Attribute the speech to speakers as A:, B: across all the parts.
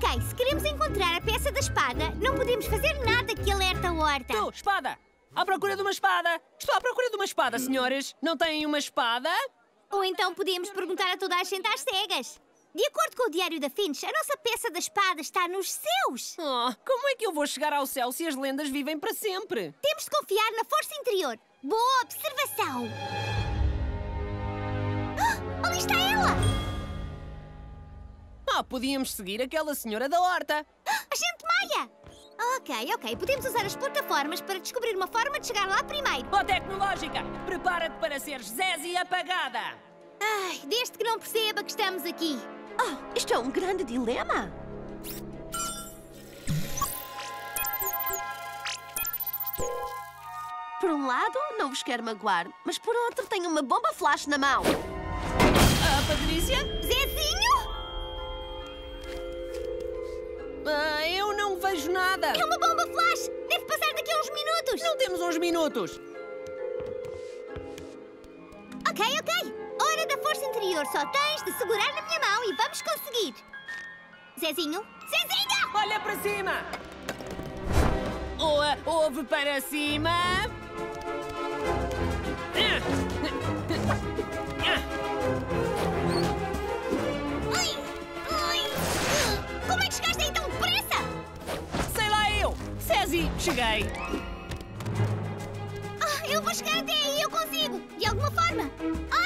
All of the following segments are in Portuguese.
A: Ok, se queremos encontrar a peça da espada, não podemos fazer nada que alerte a horta.
B: Tu, espada! À procura de uma espada! Estou à procura de uma espada, senhores! Não têm uma espada?
A: Ou então podíamos perguntar a toda a gente às cegas. De acordo com o Diário da Finch, a nossa peça da espada está nos céus.
B: Oh, como é que eu vou chegar ao céu se as lendas vivem para sempre?
A: Temos de confiar na força interior. Boa observação. Ah,
B: podíamos seguir aquela senhora da horta.
A: Ah, a gente Maia! Ok, ok. Podemos usar as plataformas para descobrir uma forma de chegar lá primeiro.
B: Oh, tecnológica! Prepara-te para seres Zézi apagada!
A: Ai, desde que não perceba que estamos aqui.
C: Oh, isto é um grande dilema. Por um lado, não vos quero magoar, mas por outro, tenho uma bomba flash na mão.
B: Ah, Patrícia?
A: Zezinho!
B: Vejo nada!
A: É uma bomba flash! Deve passar daqui a uns minutos!
B: Não temos uns minutos!
A: Ok, ok. Hora da força interior. Só tens de segurar na minha mão e vamos conseguir. Zezinho? Zezinho!
B: Olha para cima! Oa, ouve para cima!
A: Ai,
B: Cesi, cheguei!
A: Ah, eu vou chegar até aí, eu consigo. De alguma forma.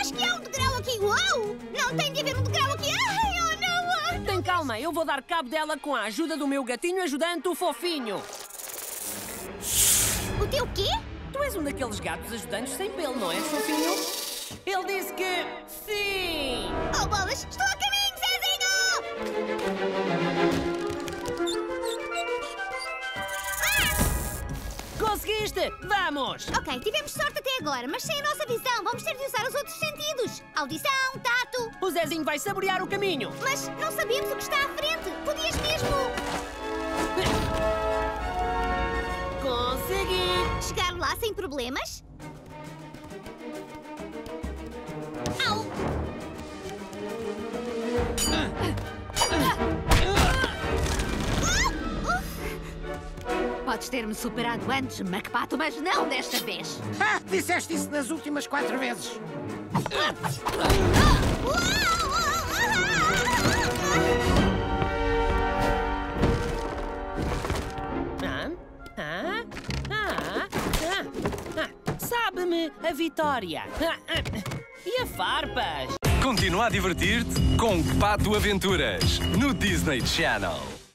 A: Acho que há um degrau aqui. Uau! Não tem de haver um degrau aqui. Ai, oh não! ah.
B: Tem calma, eu vou dar cabo dela com a ajuda do meu gatinho ajudante, o fofinho.
A: O teu quê?
B: Tu és um daqueles gatos ajudantes sem pelo, não és, fofinho? Ele disse que sim!
A: Oh, bolas! Estou a
B: Conseguiste! Vamos!
A: Ok, tivemos sorte até agora, mas sem a nossa visão, vamos ter de usar os outros sentidos. Audição, tato.
B: O Zezinho vai saborear o caminho.
A: Mas não sabemos o que está à frente. Podias mesmo
B: Consegui!
A: chegar lá sem problemas? Au!
D: Podes ter-me superado antes, Macpato, mas não desta vez.
E: Ah, disseste isso nas últimas quatro vezes.
B: Ah? Ah? Ah? Ah? Ah? Sabe-me a vitória. Ah, ah. E a farpas?
F: Continua a divertir-te com Pato Aventuras no Disney Channel.